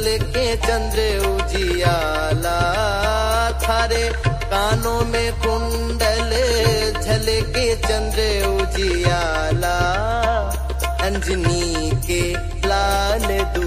जल के चंद्र उजियाला, थारे कानों में कुंडल झल के चंद्र उजियाला, अंजनी के लाल दू